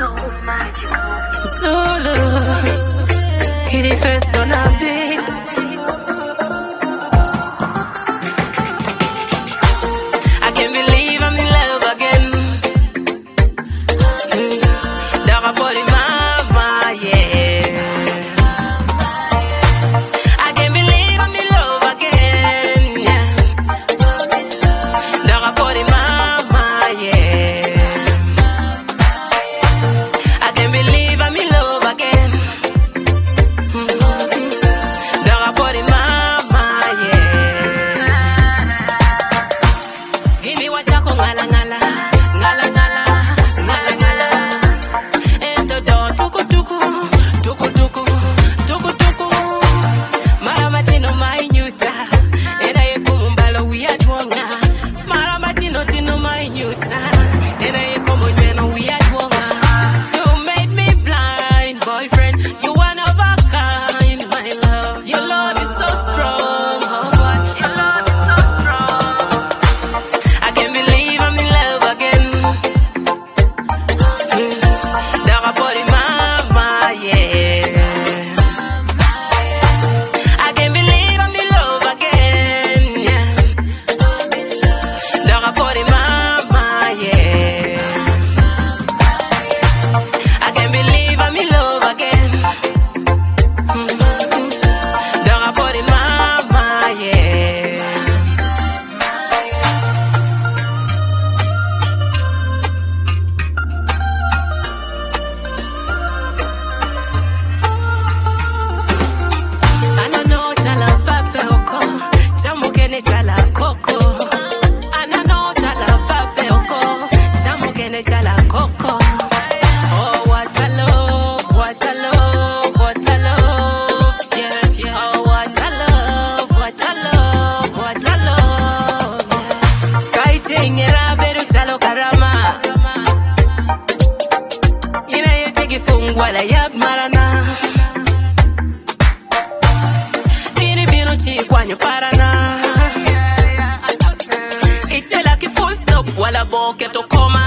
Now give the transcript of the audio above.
so magical. Solo, hit it first, don't my body. kung wala yag marana Binibinuti kwanyo parana. It's a lucky full stop wala boke to koma